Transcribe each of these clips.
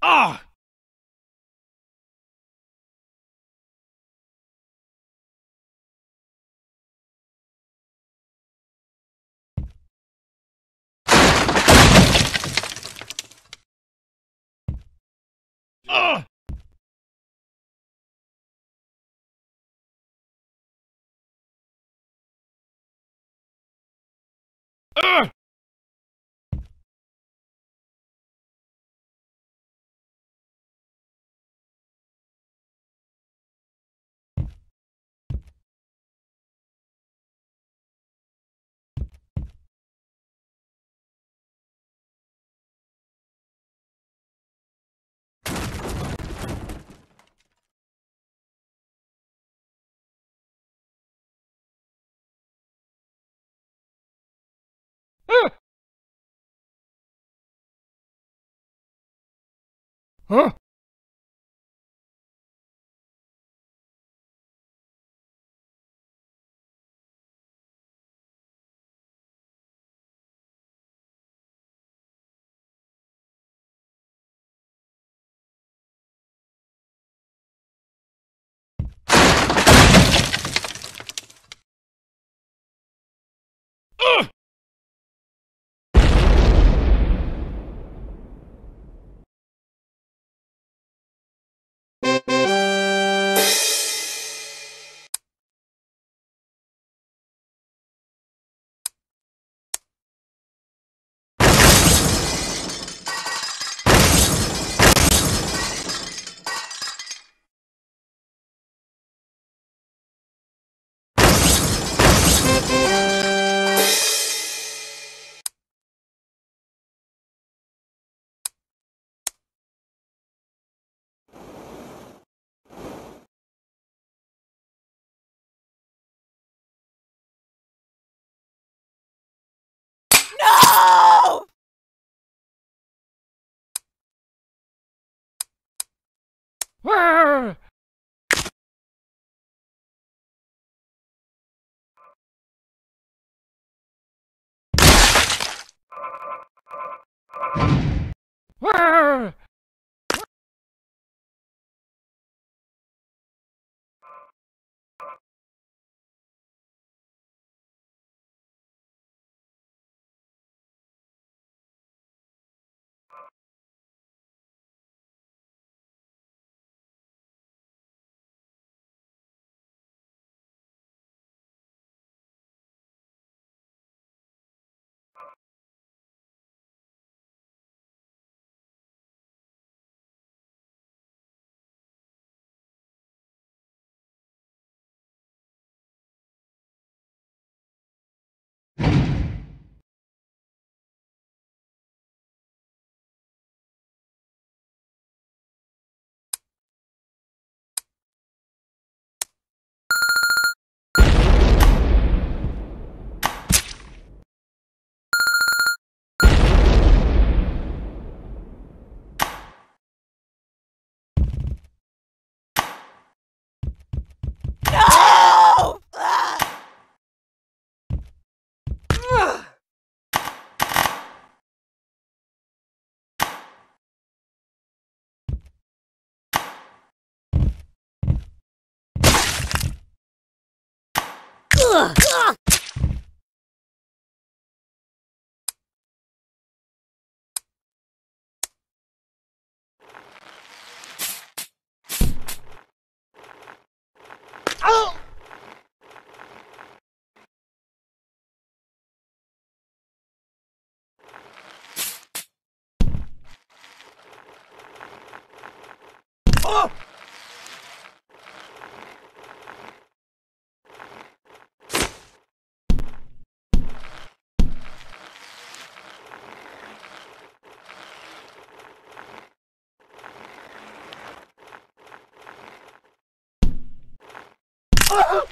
Ah! Ah! Ah! Ah! Huh? Ugh! Ah! Ah! Ugh. Ah!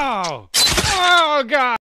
Ow! Oh, God!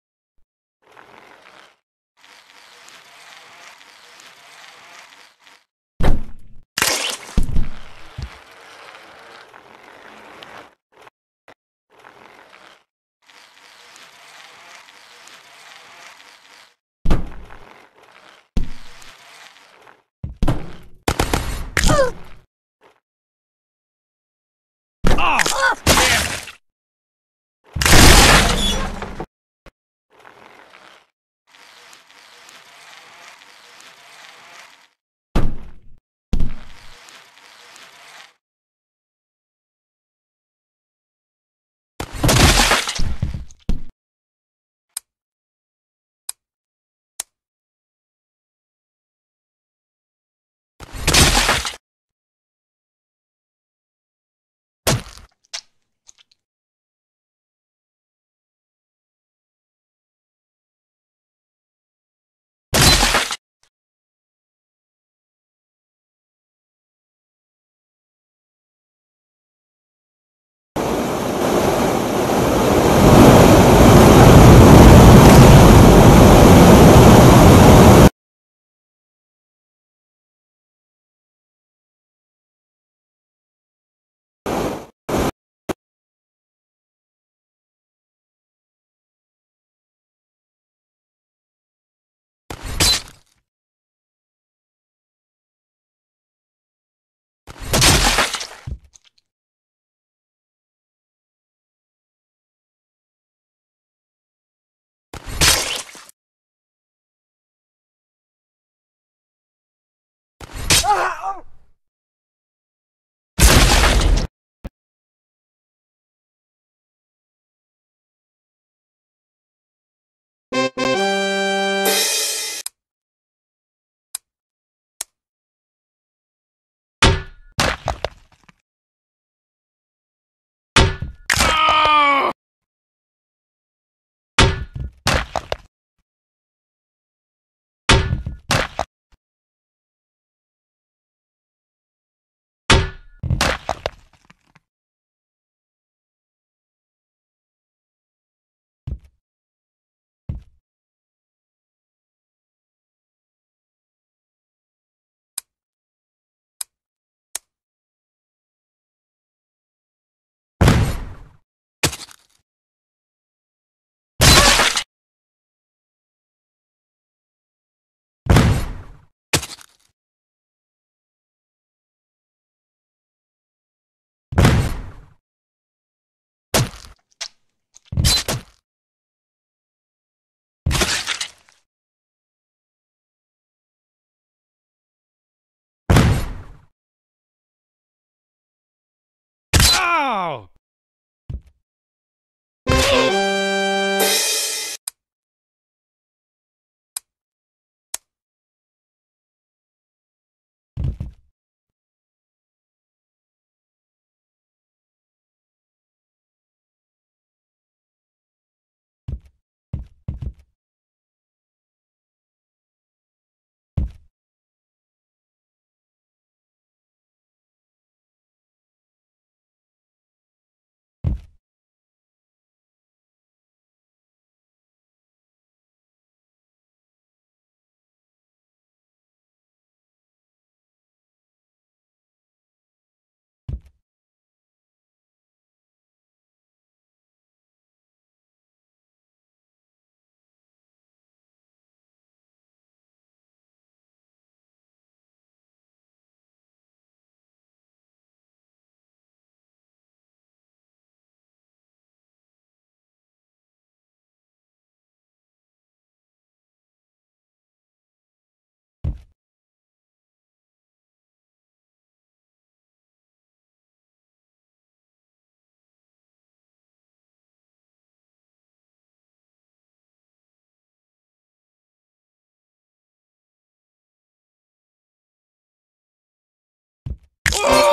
Ah!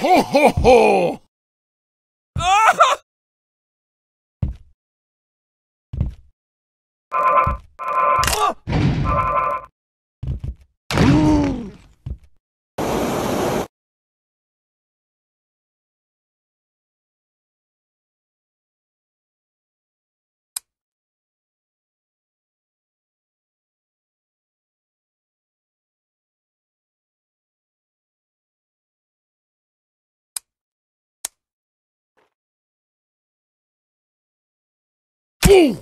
Ho ho ho! Ooh!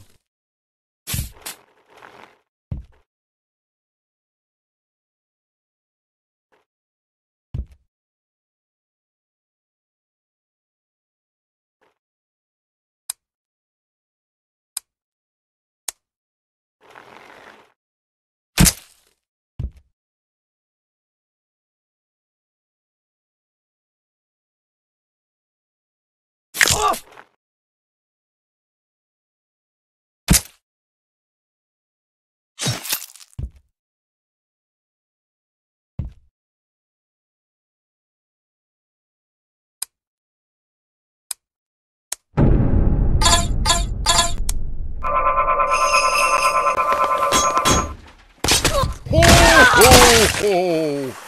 oh.